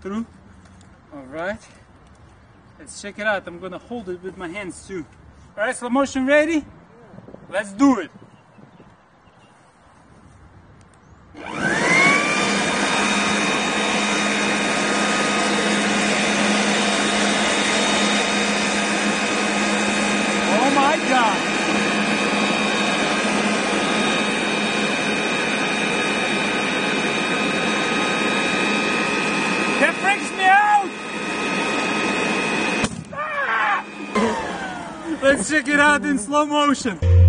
through. All right. Let's check it out. I'm gonna hold it with my hands too. All right, slow motion ready? Let's do it. Oh my God. Let's check it out in slow motion.